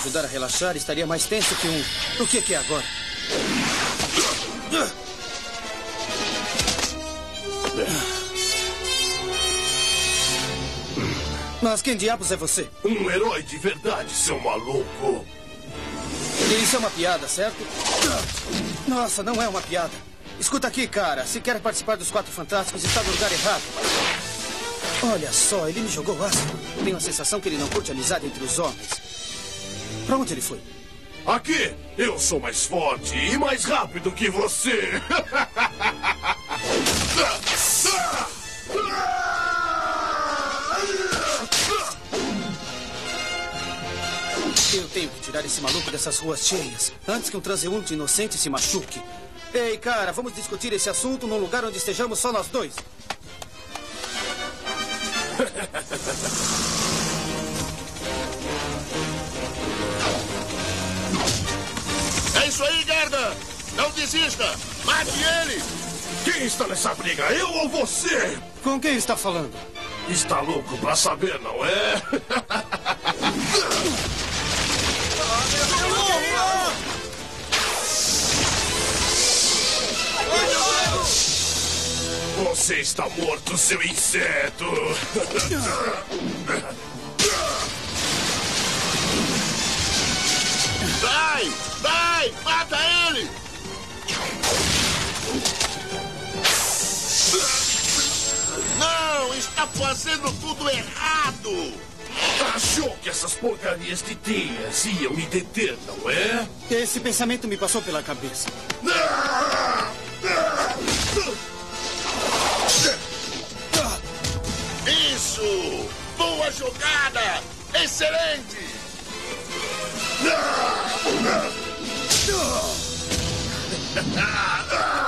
ajudar a relaxar, estaria mais tenso que um. O que, que é agora? Mas quem diabos é você? Um herói de verdade, seu maluco. Isso é uma piada, certo? Nossa, não é uma piada. Escuta aqui, cara. Se quer participar dos Quatro Fantásticos, está no lugar errado. Olha só, ele me jogou ácido. Tenho a sensação que ele não curte amizade entre os homens. Pra onde ele foi? Aqui, eu sou mais forte e mais rápido que você. Eu tenho que tirar esse maluco dessas ruas cheias, antes que um transeunte inocente se machuque. Ei, cara, vamos discutir esse assunto num lugar onde estejamos só nós dois. isso aí, Gerda! Não desista! Mate ele! Quem está nessa briga, eu ou você? Com quem está falando? Está louco pra saber, não é? Você está morto, seu inseto! Mata ele! Não! Está fazendo tudo errado! Achou que essas porcarias de teias iam me deter, não é? Esse pensamento me passou pela cabeça. Isso! Boa jogada! Excelente! Ah!